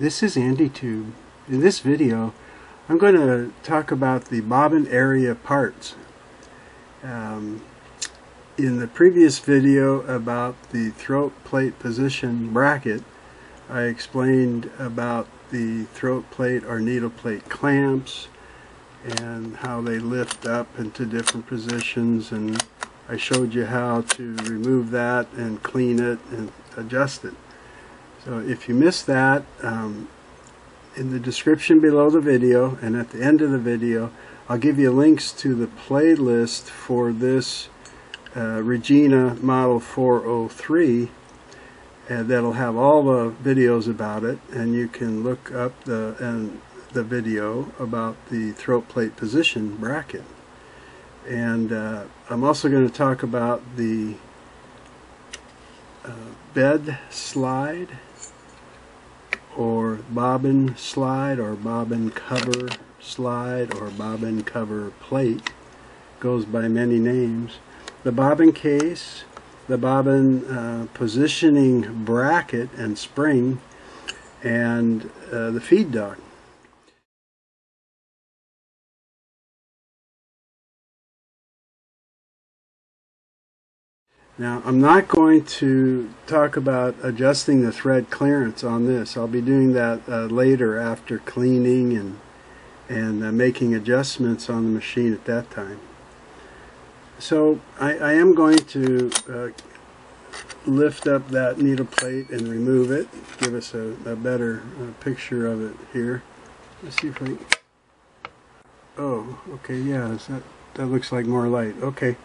this is AndyTube. In this video, I'm going to talk about the bobbin area parts. Um, in the previous video about the throat plate position bracket, I explained about the throat plate or needle plate clamps and how they lift up into different positions and I showed you how to remove that and clean it and adjust it. So if you missed that, um, in the description below the video and at the end of the video, I'll give you links to the playlist for this uh, Regina Model 403 and that'll have all the videos about it. And you can look up the and the video about the throat plate position bracket. And uh, I'm also going to talk about the uh, bed slide or bobbin slide or bobbin cover slide or bobbin cover plate goes by many names. The bobbin case the bobbin uh, positioning bracket and spring and uh, the feed dog Now I'm not going to talk about adjusting the thread clearance on this. I'll be doing that uh, later after cleaning and and uh, making adjustments on the machine at that time. So I, I am going to uh, lift up that needle plate and remove it, give us a, a better uh, picture of it here. Let's see if we. Oh, okay, yeah, that that looks like more light. Okay,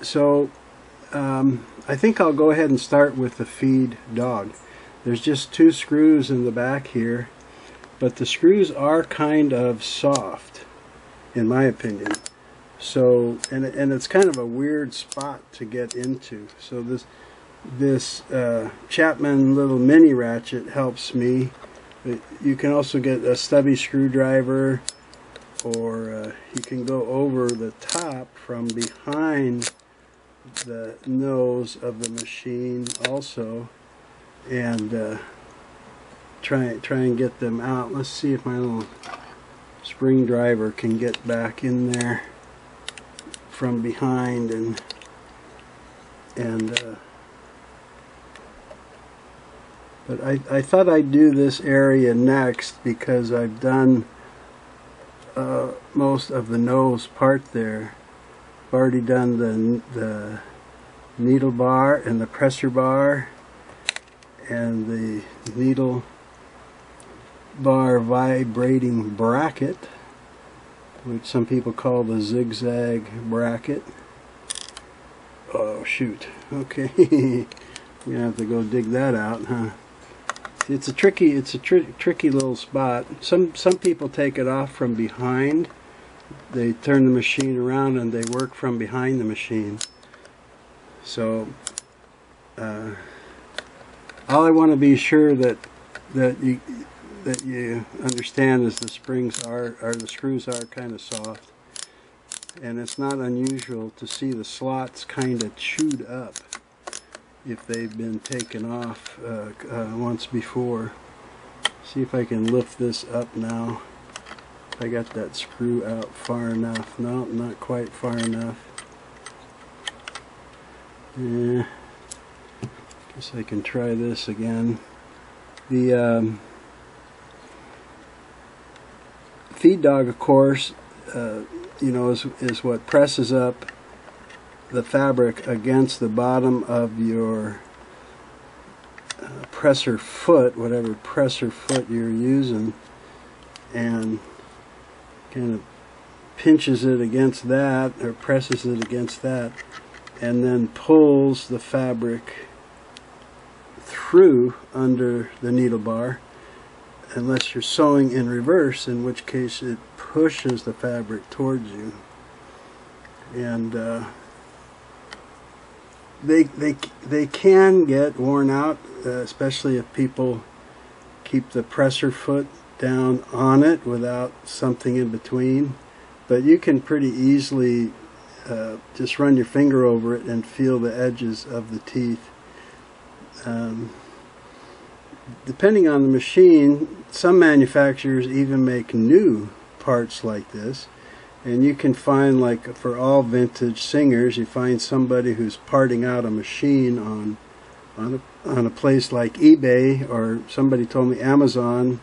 so um, I think I'll go ahead and start with the feed dog. There's just two screws in the back here, but the screws are kind of soft, in my opinion. So, and, and it's kind of a weird spot to get into. So this this uh, Chapman little mini ratchet helps me. You can also get a stubby screwdriver, or uh, you can go over the top from behind the nose of the machine also and uh, try try and get them out. Let's see if my little spring driver can get back in there from behind and and uh, but I, I thought I'd do this area next because I've done uh, most of the nose part there I've already done the, the needle bar and the presser bar and the needle bar vibrating bracket which some people call the zigzag bracket. Oh shoot. Okay. We're gonna have to go dig that out huh? It's a tricky it's a tri tricky little spot. Some some people take it off from behind they turn the machine around and they work from behind the machine. So uh, all I want to be sure that that you that you understand is the springs are or the screws are kind of soft and it's not unusual to see the slots kind of chewed up if they've been taken off uh, uh, once before. See if I can lift this up now. I got that screw out far enough. No, not quite far enough. Yeah. Guess I can try this again. The um, feed dog, of course, uh, you know, is, is what presses up the fabric against the bottom of your uh, presser foot, whatever presser foot you're using, and kind of pinches it against that or presses it against that and then pulls the fabric through under the needle bar unless you're sewing in reverse in which case it pushes the fabric towards you. And uh, they they they can get worn out uh, especially if people keep the presser foot down on it without something in between but you can pretty easily uh, just run your finger over it and feel the edges of the teeth um, depending on the machine, some manufacturers even make new parts like this. And you can find, like for all vintage singers, you find somebody who's parting out a machine on on a, on a place like eBay, or somebody told me Amazon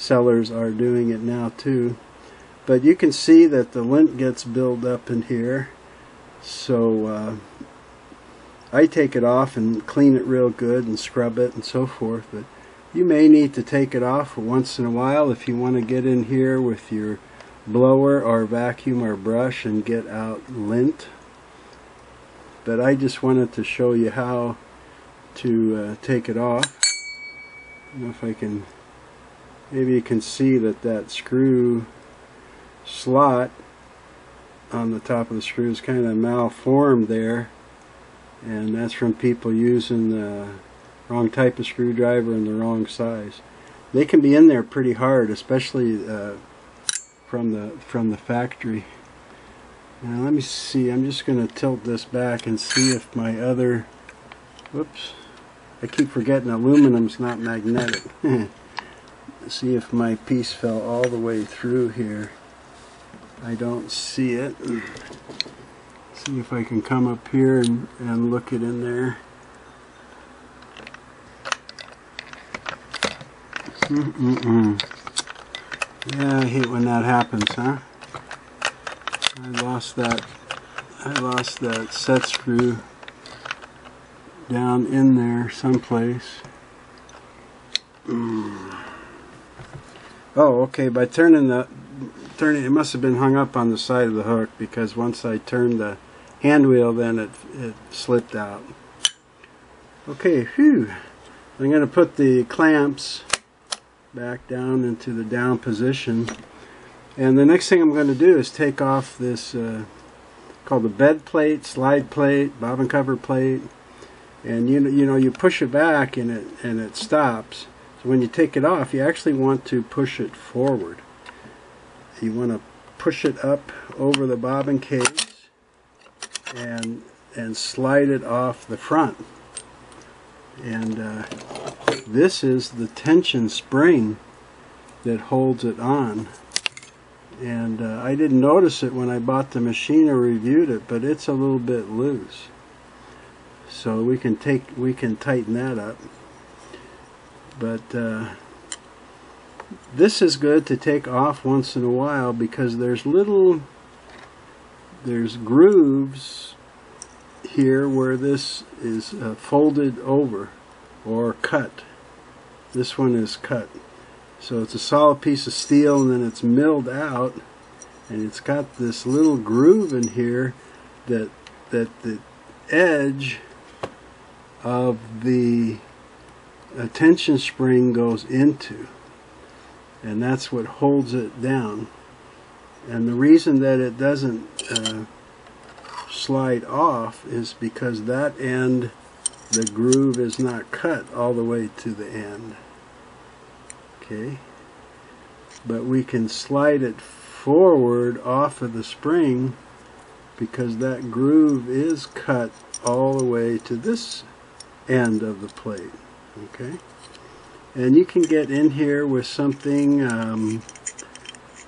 sellers are doing it now too. But you can see that the lint gets built up in here. So uh, I take it off and clean it real good and scrub it and so forth. But you may need to take it off once in a while if you want to get in here with your blower or vacuum or brush and get out lint. But I just wanted to show you how to uh, take it off. I don't know if I can, maybe you can see that that screw slot on the top of the screw is kind of malformed there and that's from people using the wrong type of screwdriver and the wrong size. They can be in there pretty hard, especially uh, from the from the factory. Now let me see. I'm just going to tilt this back and see if my other. Whoops! I keep forgetting aluminum's not magnetic. see if my piece fell all the way through here. I don't see it. See if I can come up here and, and look it in there. Mm -mm -mm. Yeah, I hate when that happens, huh? I lost that. I lost that set screw down in there someplace. Mm. Oh, okay. By turning the turning, it must have been hung up on the side of the hook because once I turned the hand wheel then it, it slipped out. Okay, whew. I'm going to put the clamps back down into the down position. And the next thing I'm going to do is take off this uh, called the bed plate, slide plate, bobbin cover plate. And you know, you know, you push it back and it and it stops. So when you take it off, you actually want to push it forward. You want to push it up over the bobbin case and and slide it off the front. And uh, this is the tension spring that holds it on. And uh, I didn't notice it when I bought the machine or reviewed it, but it's a little bit loose. So we can take we can tighten that up. But uh, this is good to take off once in a while because there's little there's grooves here where this is uh, folded over or cut. This one is cut. So it's a solid piece of steel and then it's milled out and it's got this little groove in here that that the edge of the tension spring goes into and that's what holds it down and the reason that it doesn't uh, slide off is because that end, the groove is not cut all the way to the end. Okay. But we can slide it forward off of the spring because that groove is cut all the way to this end of the plate. Okay. And you can get in here with something um,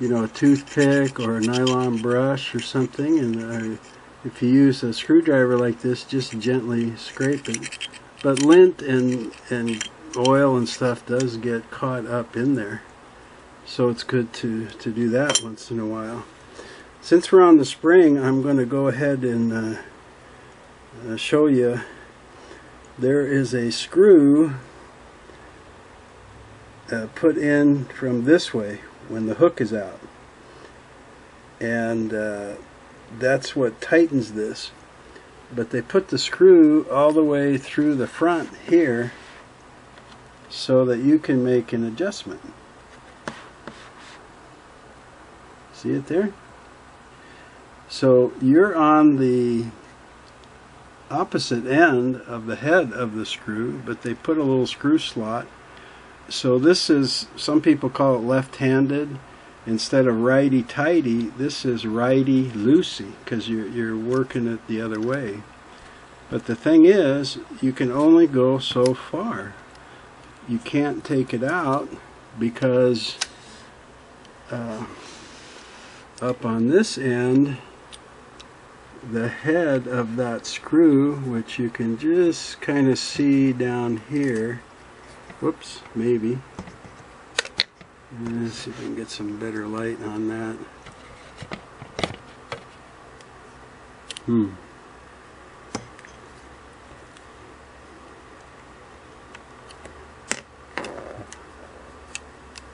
you know, a toothpick or a nylon brush or something, and uh, if you use a screwdriver like this, just gently scrape it. But lint and and oil and stuff does get caught up in there, so it's good to to do that once in a while. Since we're on the spring, I'm going to go ahead and uh, uh, show you. There is a screw uh, put in from this way when the hook is out. And uh, that's what tightens this. But they put the screw all the way through the front here so that you can make an adjustment. See it there? So you're on the opposite end of the head of the screw, but they put a little screw slot so this is, some people call it left-handed. Instead of righty-tighty, this is righty-loosey because you're, you're working it the other way. But the thing is, you can only go so far. you can't take it out because uh, up on this end the head of that screw which you can just kind of see down here. Whoops maybe. Let's see if we can get some better light on that. Hmm.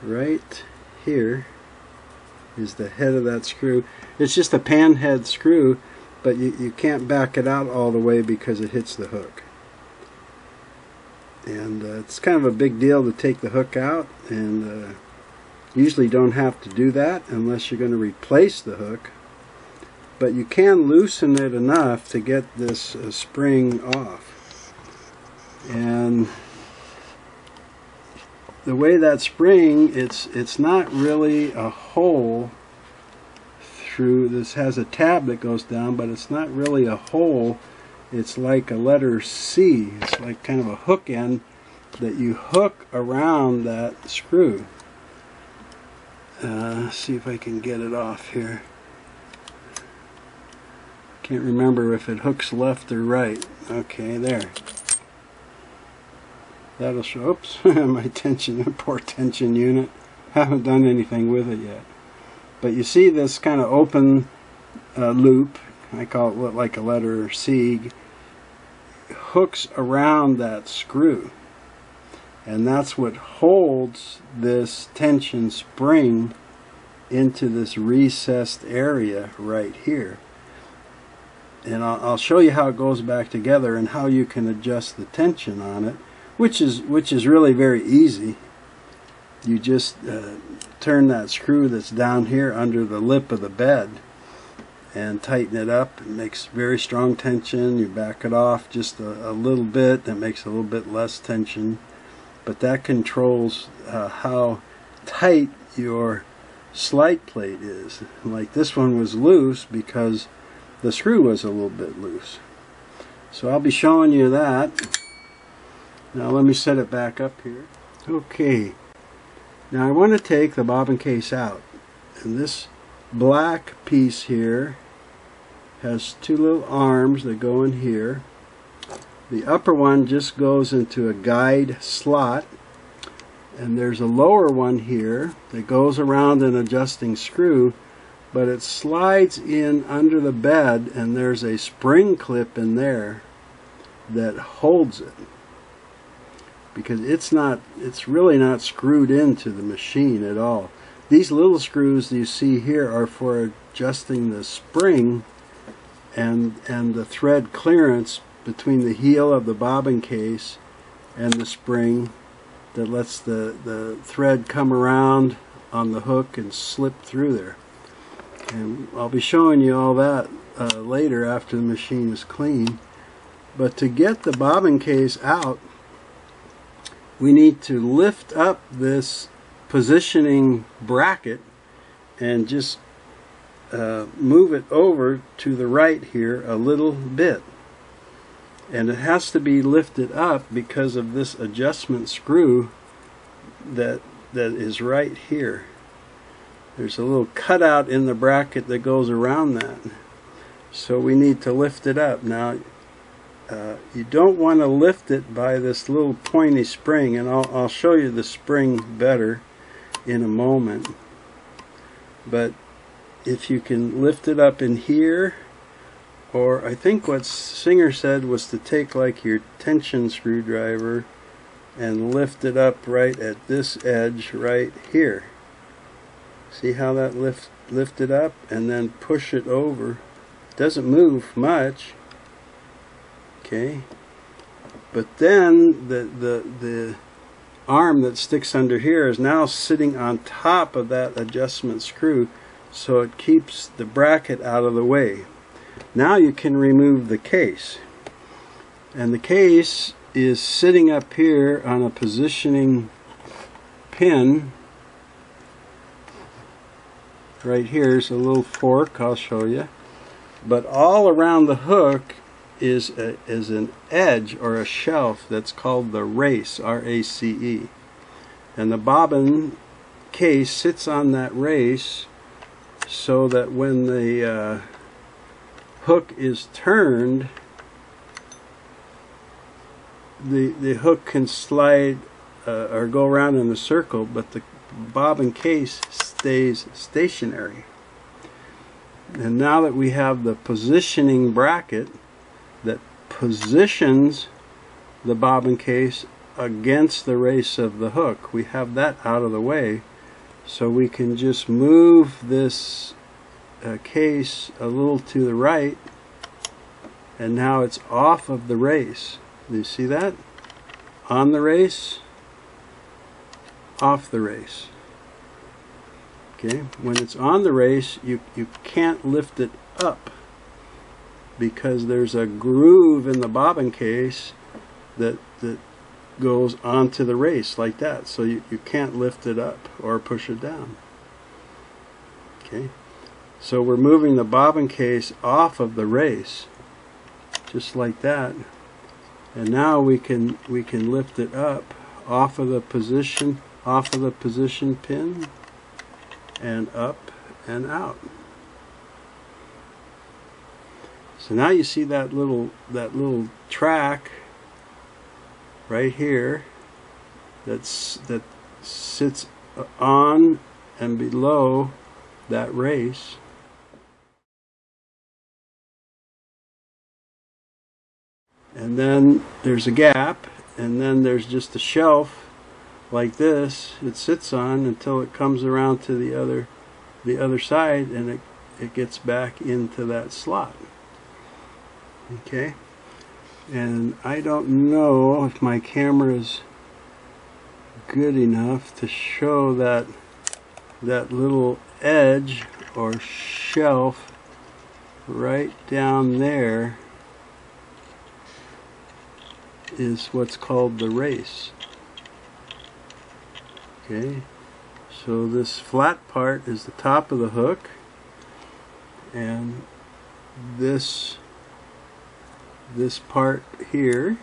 Right here is the head of that screw. It's just a pan head screw, but you, you can't back it out all the way because it hits the hook. And uh, it's kind of a big deal to take the hook out, and uh, usually don't have to do that unless you're going to replace the hook. But you can loosen it enough to get this uh, spring off. And the way that spring, it's it's not really a hole through. This has a tab that goes down, but it's not really a hole. It's like a letter C. It's like kind of a hook end that you hook around that screw. Uh, see if I can get it off here. Can't remember if it hooks left or right. Okay, there that'll show oops my tension poor tension unit haven't done anything with it yet but you see this kind of open uh, loop I call it like a letter C hooks around that screw and that's what holds this tension spring into this recessed area right here and I'll, I'll show you how it goes back together and how you can adjust the tension on it which is which is really very easy. You just uh, turn that screw that's down here under the lip of the bed and tighten it up. It makes very strong tension. You back it off just a, a little bit. That makes a little bit less tension. But that controls uh, how tight your slide plate is. Like this one was loose because the screw was a little bit loose. So I'll be showing you that. Now let me set it back up here. Okay. Now I want to take the bobbin case out. And this black piece here has two little arms that go in here. The upper one just goes into a guide slot. And there's a lower one here that goes around an adjusting screw but it slides in under the bed and there's a spring clip in there that holds it because it's not it's really not screwed into the machine at all. These little screws you see here are for adjusting the spring and and the thread clearance between the heel of the bobbin case and the spring that lets the the thread come around on the hook and slip through there. And I'll be showing you all that uh, later after the machine is clean. But to get the bobbin case out we need to lift up this positioning bracket and just uh, move it over to the right here a little bit. And it has to be lifted up because of this adjustment screw that that is right here. There's a little cutout in the bracket that goes around that. So we need to lift it up. Now uh, you don't want to lift it by this little pointy spring and I'll, I'll show you the spring better in a moment. But if you can lift it up in here or I think what Singer said was to take like your tension screwdriver and lift it up right at this edge right here. See how that lift lifted up and then push it over? Doesn't move much okay. But then the the the arm that sticks under here is now sitting on top of that adjustment screw so it keeps the bracket out of the way. Now you can remove the case. And the case is sitting up here on a positioning pin. Right here is a little fork I'll show you. But all around the hook is a, is an edge or a shelf that's called the race, R-A-C-E. And the bobbin case sits on that race so that when the uh, hook is turned, the the hook can slide uh, or go around in a circle, but the bobbin case stays stationary. And now that we have the positioning bracket that positions the bobbin case against the race of the hook, we have that out of the way. So we can just move this uh, case a little to the right and now it's off of the race. Do you see that? On the race, off the race. Okay, when it's on the race, you, you can't lift it up because there's a groove in the bobbin case that, that goes onto the race like that. So you, you can't lift it up or push it down. Okay, so we're moving the bobbin case off of the race just like that. And now we can we can lift it up off of the position off of the position pin and up and out. So now you see that little that little track right here that's that sits on and below that race. And then there's a gap and then there's just a shelf like this it sits on until it comes around to the other the other side and it, it gets back into that slot okay. And I don't know if my camera is good enough to show that that little edge or shelf right down there is what's called the race. Okay, so this flat part is the top of the hook and this this part here.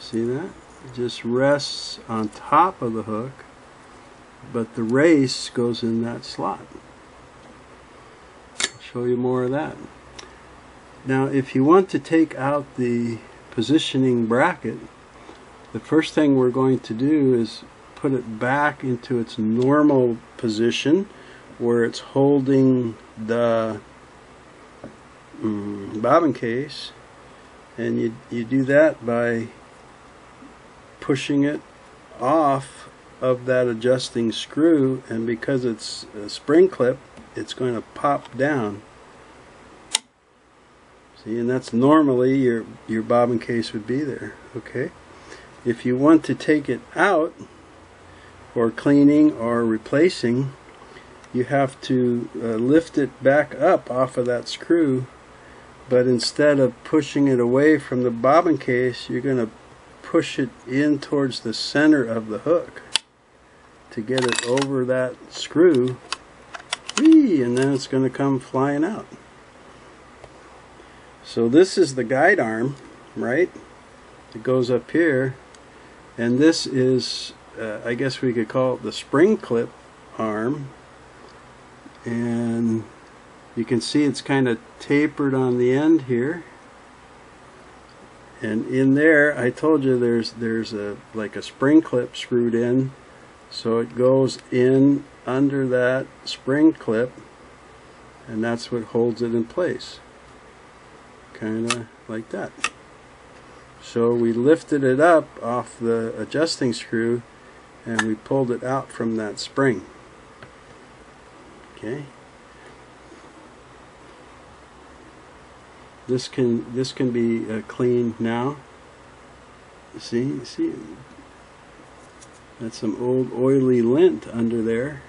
See that? It just rests on top of the hook but the race goes in that slot. I'll show you more of that. Now if you want to take out the positioning bracket the first thing we're going to do is put it back into its normal position where it's holding the um, bobbin case. And you, you do that by pushing it off of that adjusting screw and because it's a spring clip it's going to pop down. See and that's normally your your bobbin case would be there okay? If you want to take it out for cleaning or replacing, you have to uh, lift it back up off of that screw but instead of pushing it away from the bobbin case you're going to push it in towards the center of the hook to get it over that screw. Whee, and then it's going to come flying out. So this is the guide arm right? It goes up here. And this is uh, I guess we could call it the spring clip arm. And you can see it's kind of tapered on the end here and in there I told you there's there's a like a spring clip screwed in so it goes in under that spring clip and that's what holds it in place kind of like that so we lifted it up off the adjusting screw and we pulled it out from that spring. Okay. This can this can be uh, cleaned now. See, see, that's some old oily lint under there.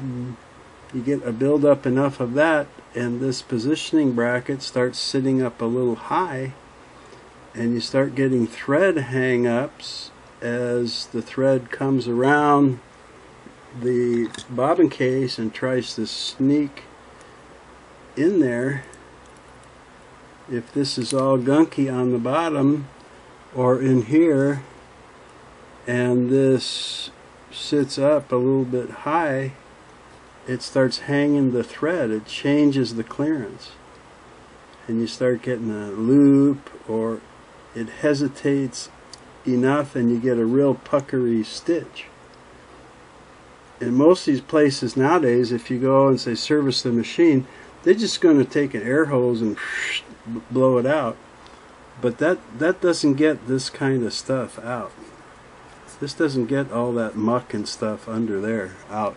You get a build up enough of that and this positioning bracket starts sitting up a little high and you start getting thread hang-ups as the thread comes around the bobbin case and tries to sneak in there, if this is all gunky on the bottom or in here, and this sits up a little bit high, it starts hanging the thread. It changes the clearance. And you start getting a loop or it hesitates enough and you get a real puckery stitch. In most of these places nowadays, if you go and say service the machine, they're just going to take an air hose and blow it out. But that, that doesn't get this kind of stuff out. This doesn't get all that muck and stuff under there out.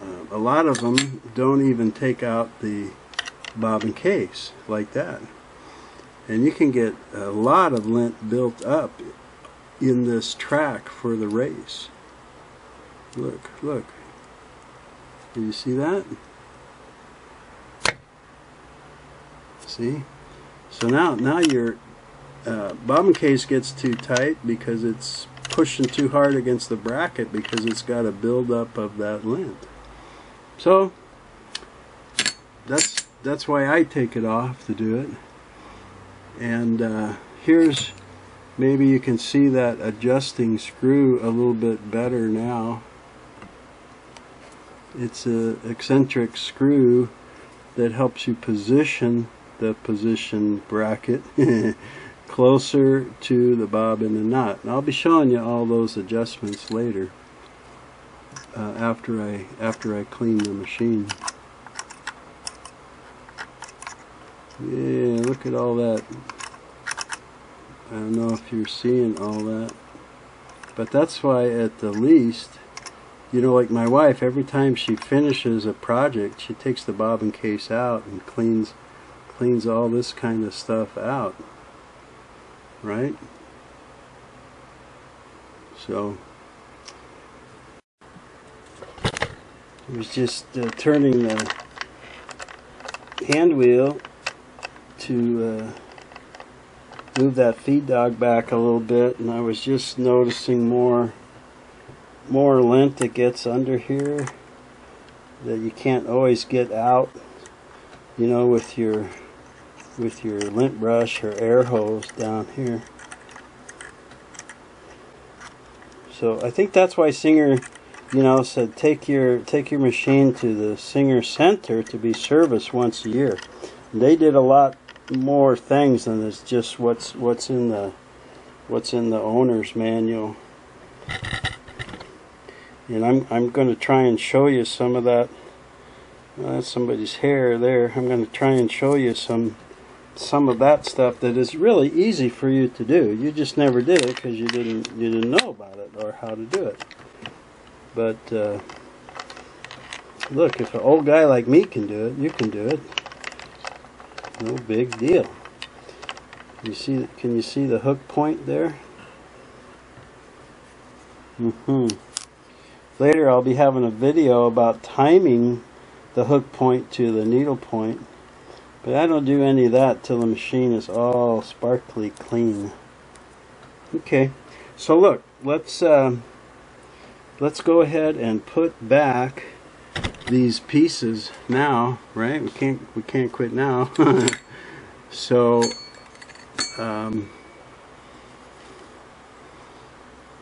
Uh, a lot of them don't even take out the bobbin case like that. And you can get a lot of lint built up in this track for the race. Look, look. Do you see that? See? So now, now your uh, bobbin case gets too tight because it's pushing too hard against the bracket because it's got a buildup of that lint. So that's that's why I take it off to do it. And uh, here's maybe you can see that adjusting screw a little bit better now. It's a eccentric screw that helps you position the position bracket closer to the bobbin and knot. And I'll be showing you all those adjustments later uh, after I after I clean the machine. Yeah, look at all that. I don't know if you're seeing all that. But that's why at the least, you know, like my wife, every time she finishes a project, she takes the bobbin case out and cleans cleans all this kind of stuff out. Right? So I was just uh, turning the hand wheel to uh, move that feed dog back a little bit and I was just noticing more more lint that gets under here that you can't always get out you know with your with your lint brush or air hose down here so I think that's why Singer you know said take your take your machine to the Singer Center to be serviced once a year they did a lot more things than is just what's what's in the what's in the owner's manual. And I'm I'm going to try and show you some of that. Well, that's somebody's hair there. I'm going to try and show you some some of that stuff that is really easy for you to do. You just never did it because you didn't you didn't know about it or how to do it. But uh, look, if an old guy like me can do it, you can do it. No big deal. You see? Can you see the hook point there? Mm-hmm. Later, I'll be having a video about timing the hook point to the needle point, but I don't do any of that till the machine is all sparkly clean. Okay, so look, let's uh, let's go ahead and put back these pieces now, right? We can't we can't quit now. so um,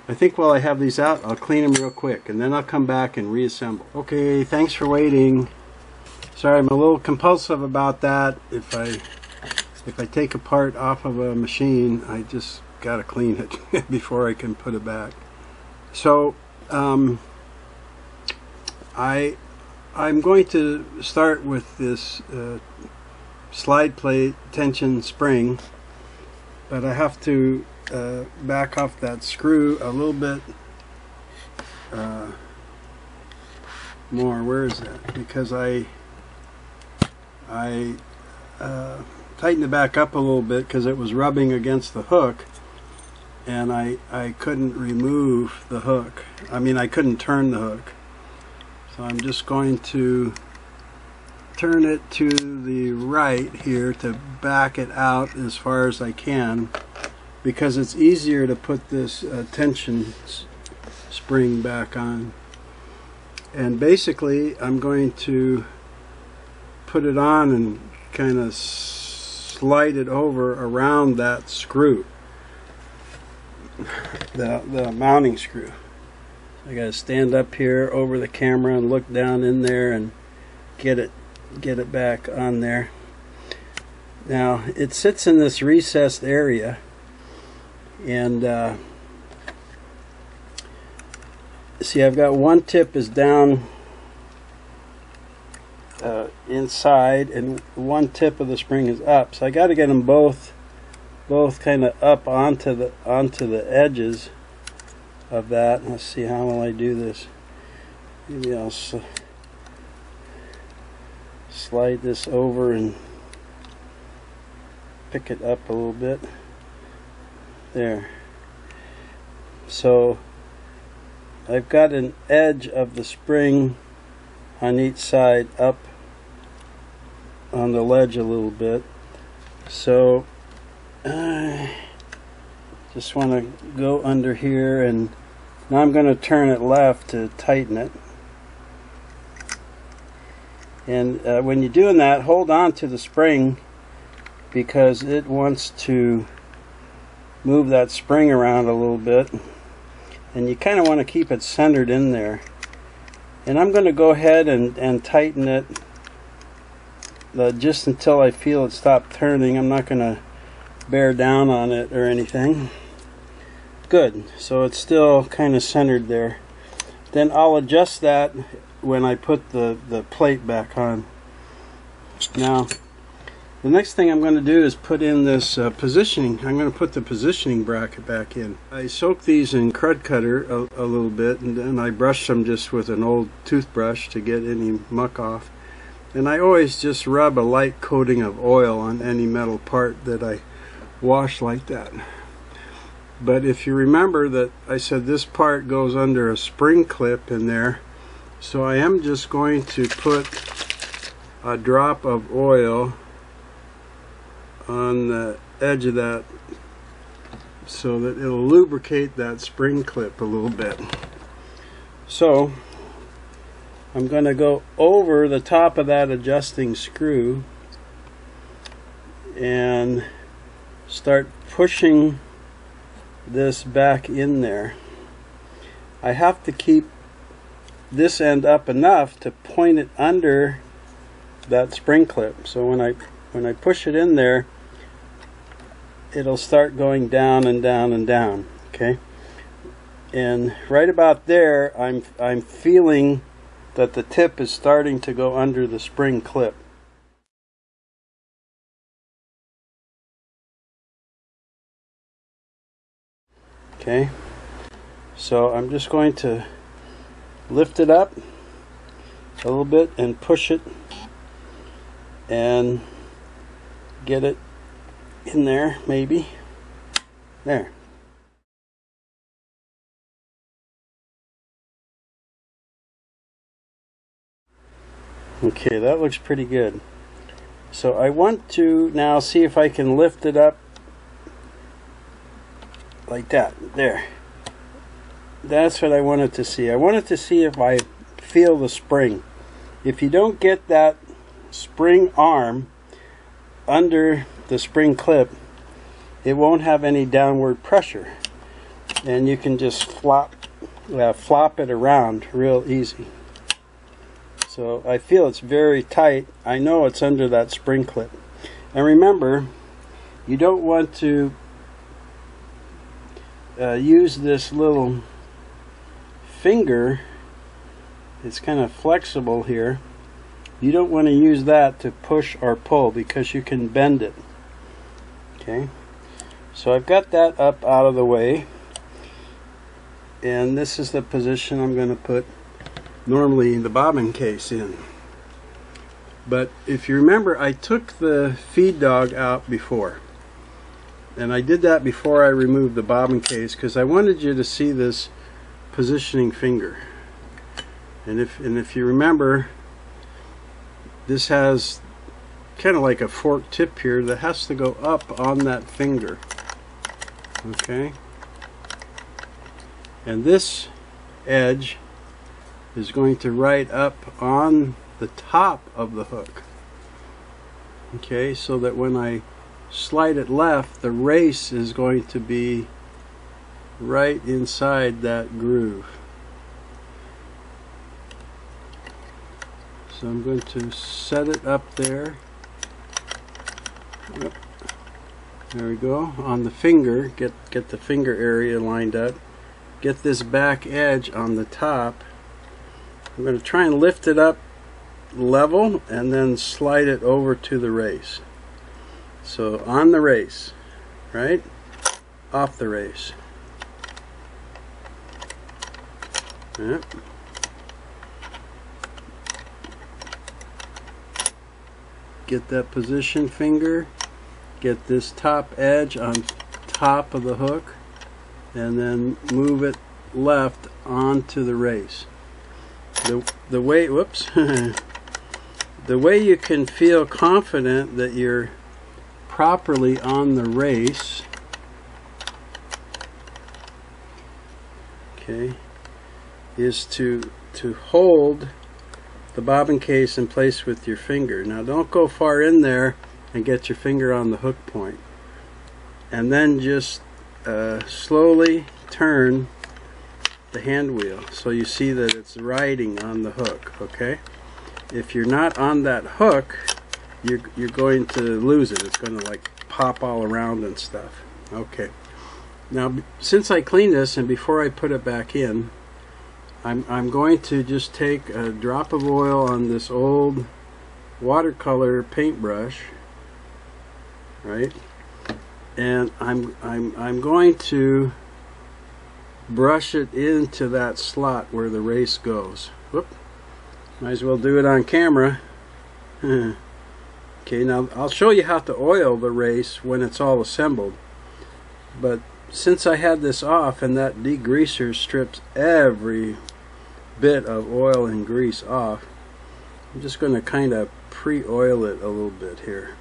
I think while I have these out, I'll clean them real quick, and then I'll come back and reassemble. Okay, thanks for waiting. Sorry, I'm a little compulsive about that. If I if I take a part off of a machine, I just gotta clean it before I can put it back. So um, I I'm going to start with this uh, slide plate tension spring but I have to uh, back off that screw a little bit uh, more where is that because I I uh, tightened it back up a little bit because it was rubbing against the hook and I I couldn't remove the hook I mean I couldn't turn the hook so I'm just going to turn it to the right here to back it out as far as I can because it's easier to put this uh, tension spring back on. And basically I'm going to put it on and kind of slide it over around that screw, the, the mounting screw. I got to stand up here over the camera and look down in there and get it get it back on there. Now it sits in this recessed area and uh, see I've got one tip is down uh, inside and one tip of the spring is up. So I got to get them both both kind of up onto the onto the edges of that. Let's see how will I do this? Maybe I'll slide this over and pick it up a little bit. There. So I've got an edge of the spring on each side up on the ledge a little bit so I just want to go under here and now I'm going to turn it left to tighten it and uh, when you're doing that, hold on to the spring because it wants to move that spring around a little bit. And you kind of want to keep it centered in there. And I'm going to go ahead and, and tighten it just until I feel it stop turning. I'm not going to bear down on it or anything. Good. So it's still kind of centered there. Then I'll adjust that when I put the, the plate back on. Now, the next thing I'm going to do is put in this uh, positioning. I'm going to put the positioning bracket back in. I soak these in crud cutter a, a little bit and then I brush them just with an old toothbrush to get any muck off. And I always just rub a light coating of oil on any metal part that I wash like that. But if you remember that I said this part goes under a spring clip in there, so I am just going to put a drop of oil on the edge of that so that it'll lubricate that spring clip a little bit. So I'm going to go over the top of that adjusting screw and start pushing this back in there. I have to keep this end up enough to point it under that spring clip. So when I when I push it in there, it'll start going down and down and down. Okay, and right about there, I'm I'm feeling that the tip is starting to go under the spring clip. Okay, so I'm just going to lift it up a little bit and push it and get it in there maybe. There okay that looks pretty good so I want to now see if I can lift it up like that there that's what I wanted to see. I wanted to see if I feel the spring. If you don't get that spring arm under the spring clip, it won't have any downward pressure. And you can just flop, uh, flop it around real easy. So I feel it's very tight. I know it's under that spring clip. And remember, you don't want to uh, use this little finger It's kind of flexible here. You don't want to use that to push or pull because you can bend it. Okay, so I've got that up out of the way. And this is the position I'm going to put normally the bobbin case in. But if you remember, I took the feed dog out before. And I did that before I removed the bobbin case because I wanted you to see this positioning finger. And if and if you remember, this has kind of like a fork tip here that has to go up on that finger. Okay? And this edge is going to right up on the top of the hook. Okay, so that when I slide it left, the race is going to be right inside that groove. So I'm going to set it up there. There we go. On the finger, get, get the finger area lined up. Get this back edge on the top. I'm going to try and lift it up level and then slide it over to the race. So on the race, right? Off the race. Yep. Get that position finger, get this top edge on top of the hook, and then move it left onto the race. The, the way, whoops, the way you can feel confident that you're properly on the race. Okay. Is to to hold the bobbin case in place with your finger. Now don't go far in there and get your finger on the hook point. And then just uh, slowly turn the hand wheel so you see that it's riding on the hook okay? If you're not on that hook you're, you're going to lose it. It's going to like pop all around and stuff okay? Now since I cleaned this and before I put it back in I'm, I'm going to just take a drop of oil on this old watercolor paintbrush right? And I'm, I'm, I'm going to brush it into that slot where the race goes. Whoop. might as well do it on camera. Okay now I'll show you how to oil the race when it's all assembled. But since I had this off and that degreaser strips every bit of oil and grease off I'm just going to kind of pre-oil it a little bit here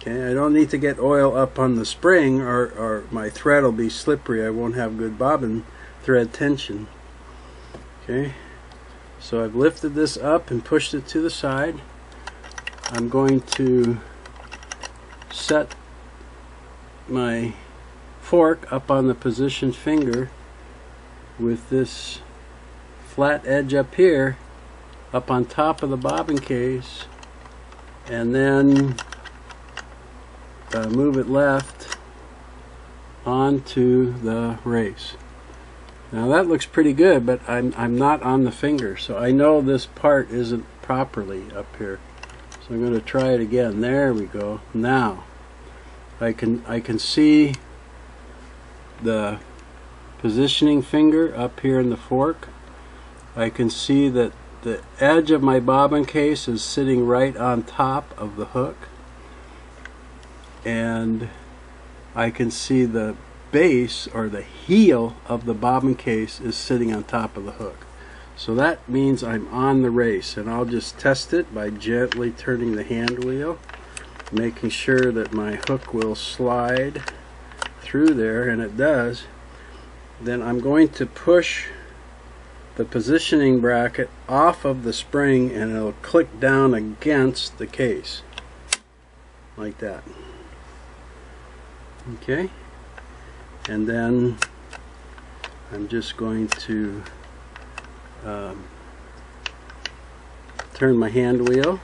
okay I don't need to get oil up on the spring or, or my thread will be slippery. I won't have good bobbin thread tension. Okay so I've lifted this up and pushed it to the side. I'm going to set my fork up on the position finger with this flat edge up here up on top of the bobbin case. And then uh, move it left onto the race. Now that looks pretty good, but I'm, I'm not on the finger, so I know this part isn't properly up here. So I'm going to try it again. There we go. Now I can I can see the positioning finger up here in the fork I can see that the edge of my bobbin case is sitting right on top of the hook and I can see the base or the heel of the bobbin case is sitting on top of the hook. So that means I'm on the race and I'll just test it by gently turning the hand wheel making sure that my hook will slide through there and it does then I'm going to push the positioning bracket off of the spring and it'll click down against the case like that okay. And then I'm just going to um, turn my hand wheel.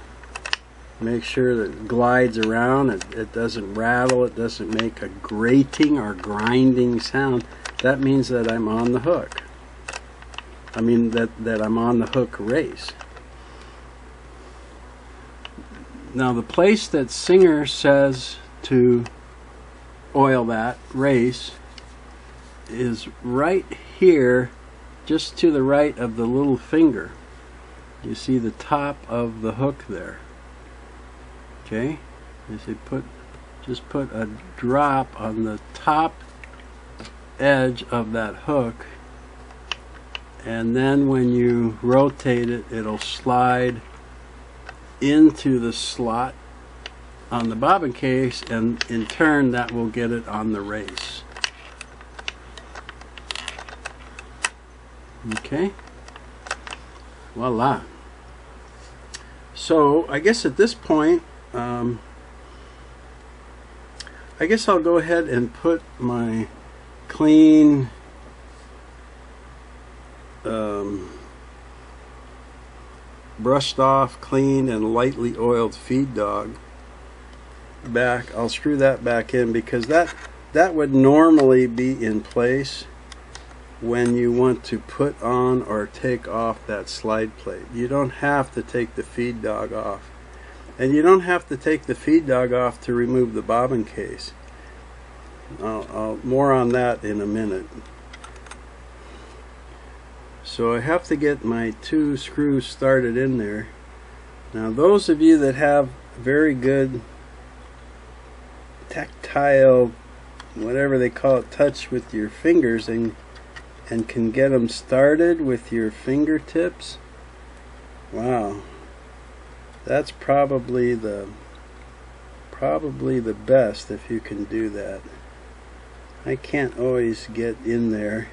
Make sure that it glides around. It, it doesn't rattle. It doesn't make a grating or grinding sound. That means that I'm on the hook. I mean that, that I'm on the hook race. Now the place that Singer says to oil that race is right here just to the right of the little finger. You see the top of the hook there. Okay? You see put just put a drop on the top edge of that hook and then when you rotate it it'll slide into the slot on the bobbin case and in turn that will get it on the race. Okay. Voila. So I guess at this point Um, I guess I'll go ahead and put my clean um, brushed off, clean, and lightly oiled feed dog back. I'll screw that back in because that that would normally be in place when you want to put on or take off that slide plate. You don't have to take the feed dog off. And you don't have to take the feed dog off to remove the bobbin case. I'll, I'll, more on that in a minute. So I have to get my two screws started in there. Now those of you that have very good tactile, whatever they call it, touch with your fingers and and can get them started with your fingertips, wow, that's probably the probably the best if you can do that. I can't always get in there.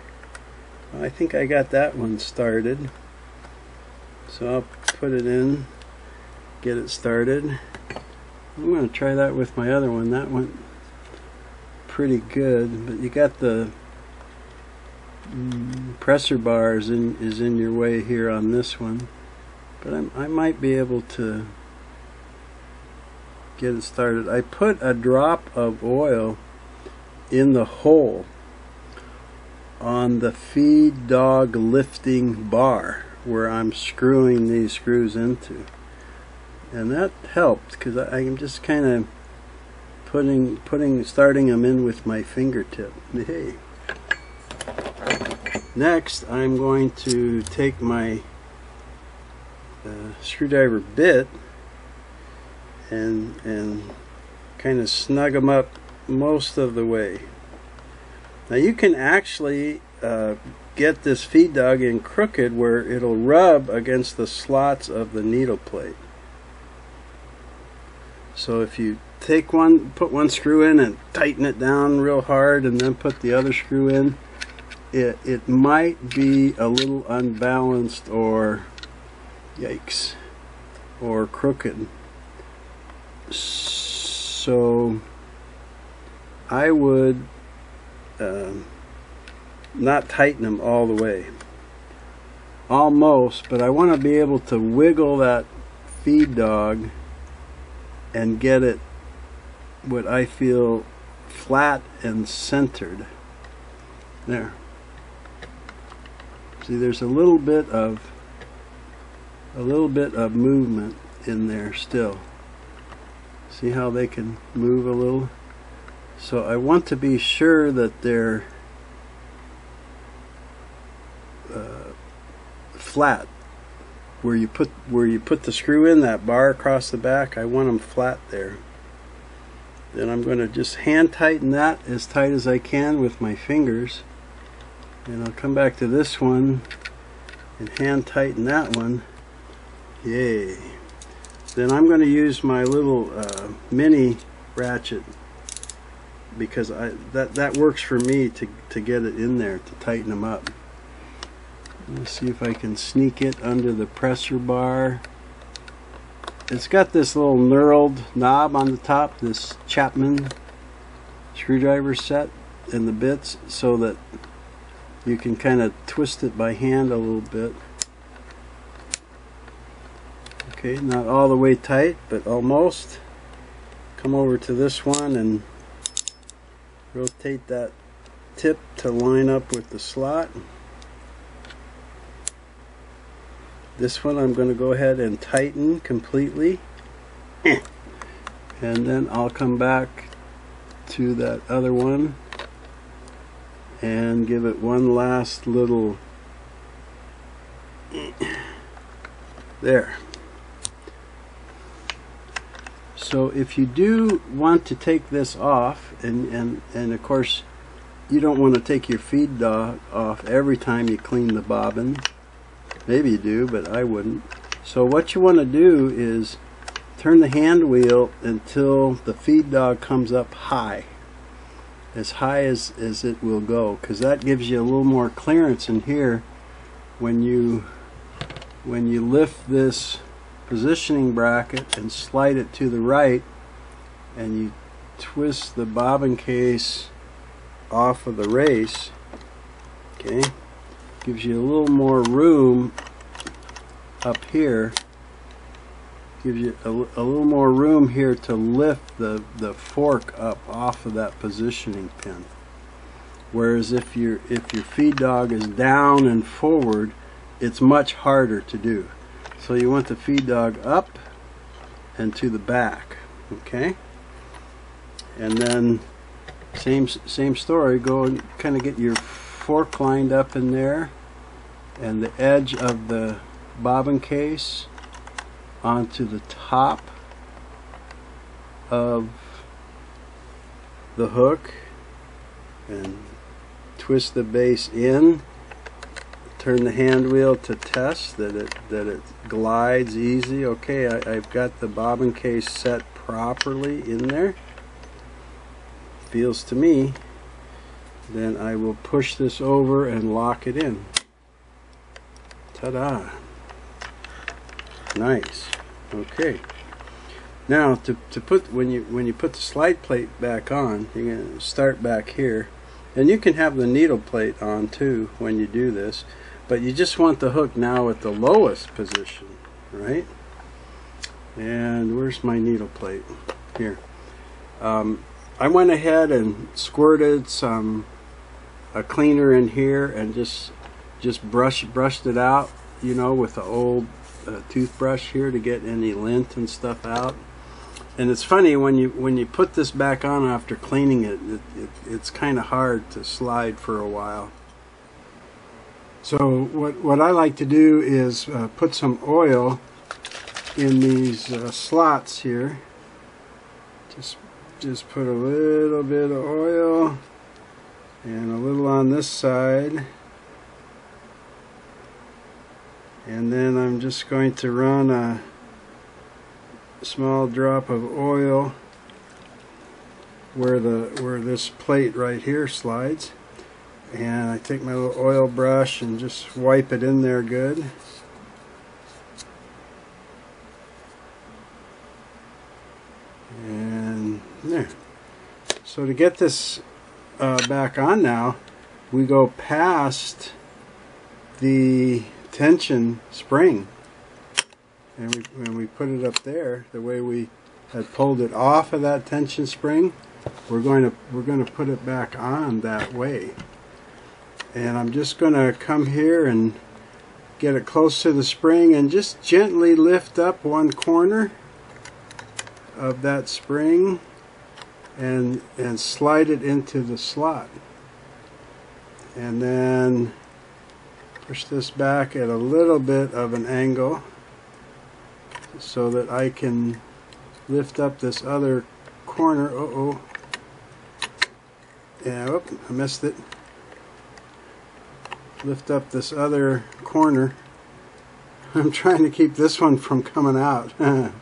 I think I got that one started. So I'll put it in, get it started. I'm going to try that with my other one. That went pretty good, but you got the mm, pressure bars in, is in your way here on this one. But I'm, I might be able to get it started. I put a drop of oil in the hole on the feed dog lifting bar where I'm screwing these screws into and that helped because I'm just kind of putting putting starting them in with my fingertip hey next I'm going to take my uh, screwdriver bit and and kind of snug them up most of the way. Now you can actually uh, get this feed dog in crooked where it'll rub against the slots of the needle plate. So if you take one, put one screw in and tighten it down real hard and then put the other screw in, it, it might be a little unbalanced or yikes or crooked. So I would um, not tighten them all the way. Almost, but I want to be able to wiggle that feed dog and get it what I feel flat and centered. There. See, there's a little bit of a little bit of movement in there still. See how they can move a little? So I want to be sure that they're uh, flat. Where you put where you put the screw in that bar across the back, I want them flat there. Then I'm going to just hand tighten that as tight as I can with my fingers. And I'll come back to this one and hand tighten that one. Yay. Then I'm going to use my little uh, mini ratchet because I that that works for me to to get it in there to tighten them up. Let's see if I can sneak it under the pressure bar. It's got this little knurled knob on the top, this Chapman screwdriver set and the bits so that you can kind of twist it by hand a little bit. Okay, not all the way tight, but almost. Come over to this one and rotate that tip to line up with the slot. This one I'm going to go ahead and tighten completely. And then I'll come back to that other one and give it one last little there. So if you do want to take this off, and, and, and of course you don't want to take your feed dog off every time you clean the bobbin. Maybe you do, but I wouldn't. So what you want to do is turn the hand wheel until the feed dog comes up high. As high as, as it will go, because that gives you a little more clearance in here when you when you lift this positioning bracket and slide it to the right and you twist the bobbin case off of the race okay gives you a little more room up here gives you a, a, little more room here to lift the the fork up off of that positioning pin. Whereas if your if your feed dog is down and forward it's much harder to do. So you want the feed dog up and to the back okay? And then same same story go and kind of get your fork lined up in there and the edge of the bobbin case onto the top of the hook and twist the base in. Turn the hand wheel to test that it that it glides easy. Okay I, I've got the bobbin case set properly in there. Feels to me, then I will push this over and lock it in. Ta-da! Nice. Okay. Now to, to put when you when you put the slide plate back on, you're gonna start back here. And you can have the needle plate on too when you do this, but you just want the hook now at the lowest position, right? And where's my needle plate? Here. Um, I went ahead and squirted some a cleaner in here and just just brush brushed it out, you know, with the old uh, toothbrush here to get any lint and stuff out. And it's funny when you when you put this back on after cleaning it, it, it it's kind of hard to slide for a while. So what what I like to do is uh, put some oil in these uh, slots here. Just just put a little bit of oil and a little on this side. And then I'm just going to run a small drop of oil where the where this plate right here slides. And I take my little oil brush and just wipe it in there good. And There. So to get this uh, back on now, we go past the tension spring. And we, when we put it up there the way we had pulled it off of that tension spring. We're going to we're going to put it back on that way. And I'm just going to come here and get it close to the spring and just gently lift up one corner of that spring and and slide it into the slot. And then push this back at a little bit of an angle so that I can lift up this other corner. Uh oh yeah I missed it. Lift up this other corner. I'm trying to keep this one from coming out. Come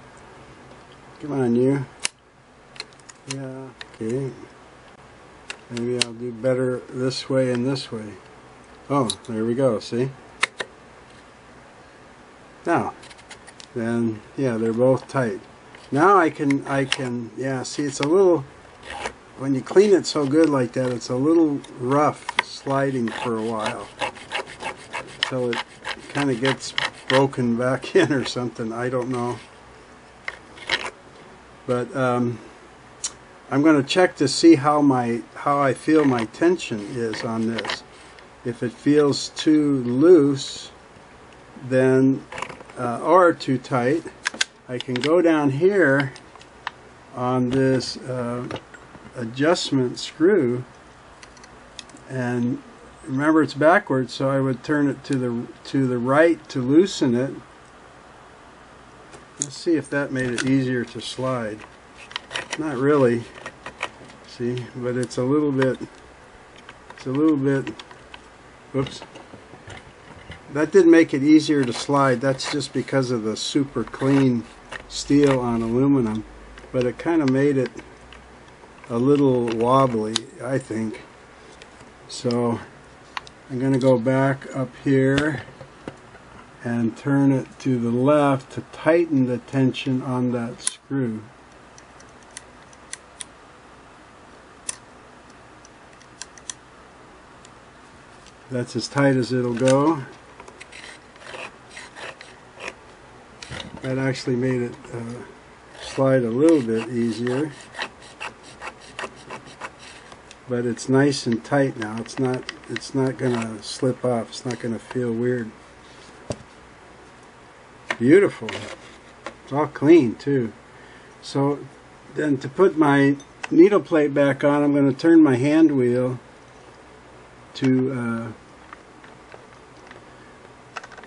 on you yeah, okay. Maybe I'll do better this way and this way. Oh, there we go, see? Now, then, yeah, they're both tight. Now I can, I can, yeah, see, it's a little, when you clean it so good like that, it's a little rough sliding for a while. Until it kind of gets broken back in or something, I don't know. But, um, I'm going to check to see how my how I feel my tension is on this. If it feels too loose, then uh, or too tight, I can go down here on this uh, adjustment screw. And remember it's backwards so I would turn it to the to the right to loosen it. Let's see if that made it easier to slide. Not really see but it's a little bit it's a little bit whoops that didn't make it easier to slide. That's just because of the super clean steel on aluminum but it kind of made it a little wobbly I think. So I'm going to go back up here and turn it to the left to tighten the tension on that screw. That's as tight as it'll go. That actually made it uh, slide a little bit easier. But it's nice and tight now. It's not it's not gonna slip off. It's not gonna feel weird. Beautiful. It's all clean too. So then to put my needle plate back on, I'm going to turn my hand wheel to, uh,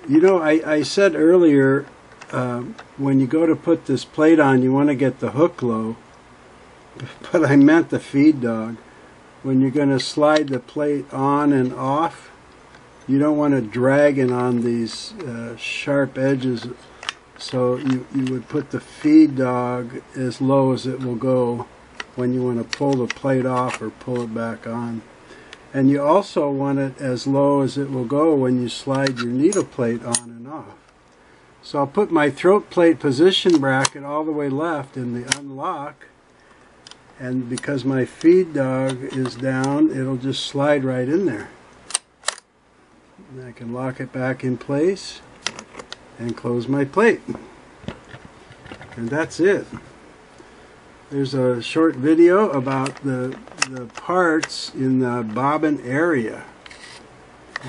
you know, I, I said earlier, uh, when you go to put this plate on, you want to get the hook low, but I meant the feed dog. When you're going to slide the plate on and off, you don't want to drag it on these uh, sharp edges so you, you would put the feed dog as low as it will go when you want to pull the plate off or pull it back on. And you also want it as low as it will go when you slide your needle plate on and off. So I'll put my throat plate position bracket all the way left in the unlock. And because my feed dog is down, it'll just slide right in there. And I can lock it back in place and close my plate. And that's it. There's a short video about the, the parts in the bobbin area.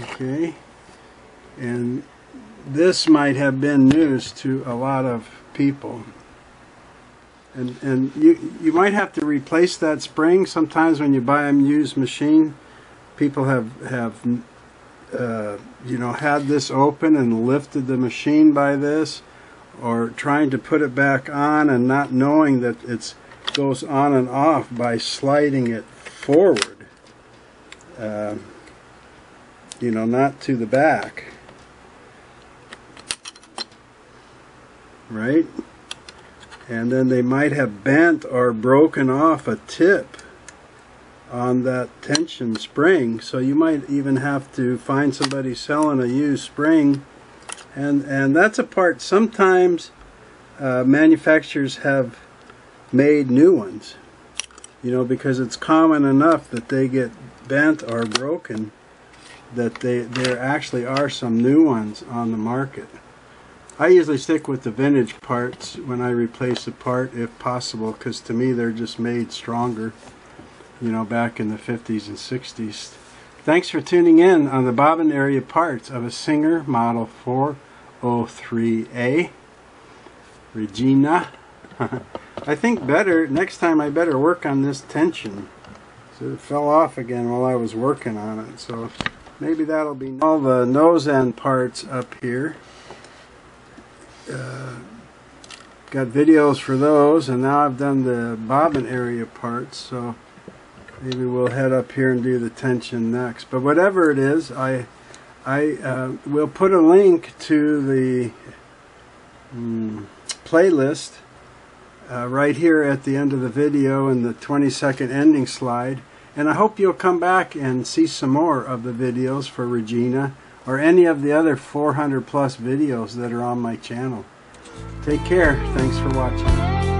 Okay. And this might have been news to a lot of people. And, and you, you might have to replace that spring. Sometimes when you buy a used machine, people have, have uh, you know, had this open and lifted the machine by this, or trying to put it back on and not knowing that it goes on and off by sliding it forward, uh, you know, not to the back. Right? And then they might have bent or broken off a tip on that tension spring so you might even have to find somebody selling a used spring and and that's a part sometimes uh, manufacturers have made new ones you know because it's common enough that they get bent or broken that they there actually are some new ones on the market I usually stick with the vintage parts when I replace a part if possible because to me they're just made stronger you know, back in the 50s and 60s. Thanks for tuning in on the bobbin area parts of a Singer Model 403A. Regina. I think better, next time I better work on this tension. So it fell off again while I was working on it. So maybe that'll be all the nose end parts up here. Uh, got videos for those and now I've done the bobbin area parts. So maybe we'll head up here and do the tension next. But whatever it is, I I uh, will put a link to the um, playlist uh, right here at the end of the video in the 20 second ending slide. And I hope you'll come back and see some more of the videos for Regina or any of the other 400 plus videos that are on my channel. Take care. Thanks for watching.